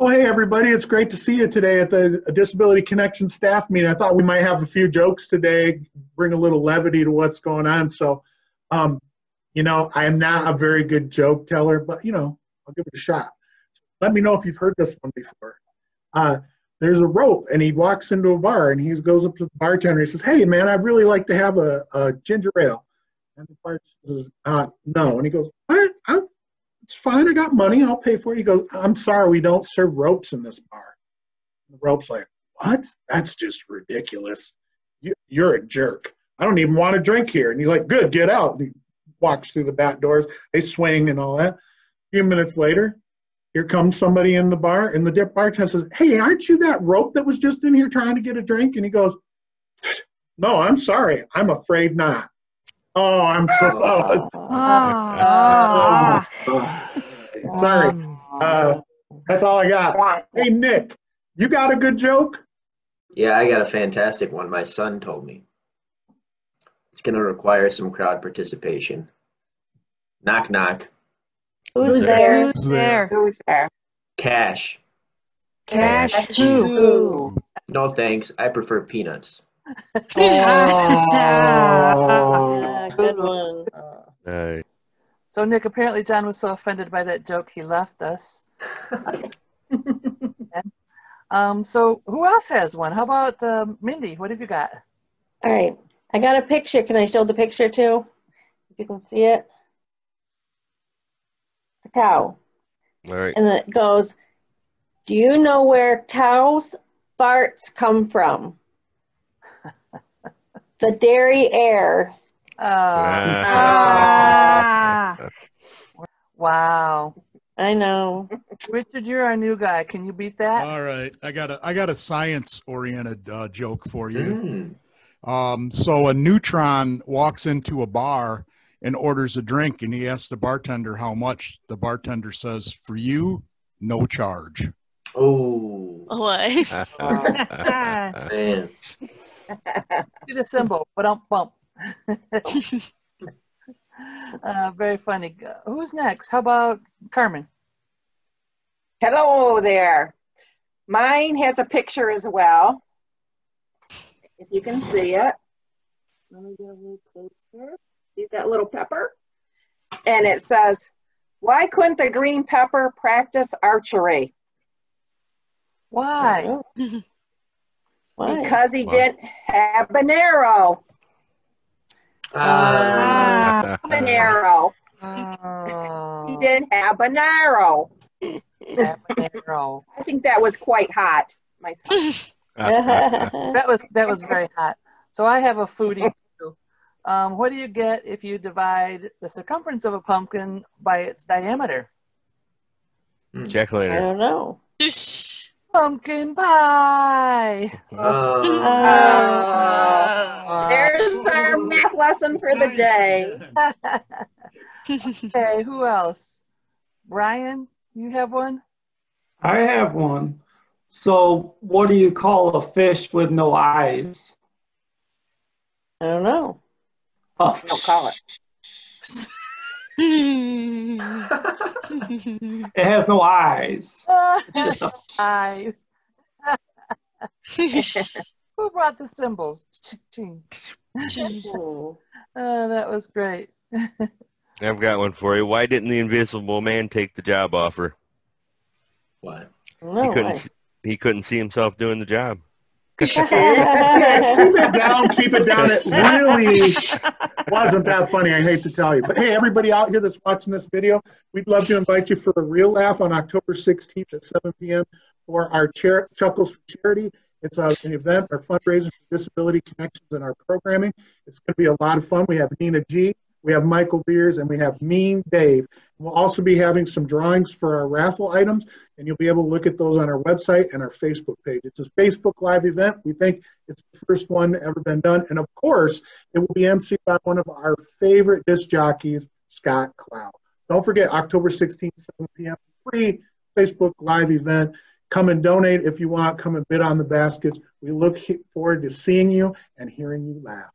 Well, hey, everybody. It's great to see you today at the Disability Connection staff meeting. I thought we might have a few jokes today, bring a little levity to what's going on. So, um, you know, I am not a very good joke teller, but, you know, I'll give it a shot. Let me know if you've heard this one before. Uh, there's a rope, and he walks into a bar, and he goes up to the bartender. He says, "Hey, man, I'd really like to have a, a ginger ale." And the bartender says, uh, "No," and he goes, "What? I, it's fine. I got money. I'll pay for it." He goes, "I'm sorry, we don't serve ropes in this bar." And the rope's like, "What? That's just ridiculous. You, you're a jerk. I don't even want to drink here." And he's like, "Good, get out." And he walks through the back doors. They swing and all that. A few minutes later, here comes somebody in the bar, and the dip bartender says, Hey, aren't you that rope that was just in here trying to get a drink? And he goes, No, I'm sorry. I'm afraid not. Oh, I'm so. Oh, oh, sorry. Uh, that's all I got. Hey, Nick, you got a good joke? Yeah, I got a fantastic one. My son told me. It's going to require some crowd participation. Knock, knock. Who's there? Who's there? Who's there? Cash. Cash. Who? No thanks. I prefer peanuts. Yeah, So Nick, apparently John was so offended by that joke he left us. Um, so who else has one? How about um, Mindy? What have you got? All right. I got a picture. Can I show the picture too? If you can see it. A cow. all right. And it goes, Do you know where cows' farts come from? the dairy air. Uh, Ah. wow. I know. Richard, you're our new guy. Can you beat that? All right, I got a I got a science oriented uh, joke for you. Mm. Um, so a neutron walks into a bar and orders a drink, and he asks the bartender how much. The bartender says, "For you, no charge." Oh, What? man. Do the cymbal, but don't bump. uh, very funny. Who's next? How about Carmen? Hello there. Mine has a picture as well. If you can see it. Let me get a little closer. See that little pepper? And it says, Why couldn't the green pepper practice archery? Why? Why? Because he Wow. didn't have an arrow. An arrow. Oh, He didn't have an arrow. habanero. I think that was quite hot myself. That was that was very hot. So I have a foodie. too. Um, what do you get if you divide the circumference of a pumpkin by its diameter? Jack I don't know. Pumpkin pie. Oh. Uh, there's our math lesson for the day. Okay, who else? Brian, you have one? I have one. So, what do you call a fish with no eyes? I don't know. A Don't call it. It has no eyes. Eyes. Who brought the cymbals? Ching. Ooh. Oh, that was great. I've got one for you. Why didn't the Invisible Man take the job offer? What? I He couldn't. s- He couldn't see himself doing the job. Yeah, keep it down, keep it down. It really wasn't that funny, I hate to tell you. But hey, everybody out here that's watching this video, we'd love to invite you for a real laugh on October 16th at 7 p.m. for our Char- Chuckles for Charity. It's uh, an event, our fundraiser for disability connections and our programming. It's going to be a lot of fun. We have Nina G, we have Michael Beers, and we have Mean Dave. We'll also be having some drawings for our raffle items, and you'll be able to look at those on our website and our Facebook page. It's a Facebook Live event. We think it's the first one ever been done. And of course, it will be emceed by one of our favorite disc jockeys, Scott Clow. Don't forget, October 16th, 7 p.m., free Facebook Live event. Come and donate if you want. Come and bid on the baskets. We look forward to seeing you and hearing you laugh.